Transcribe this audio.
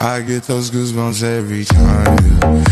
I get those goosebumps every time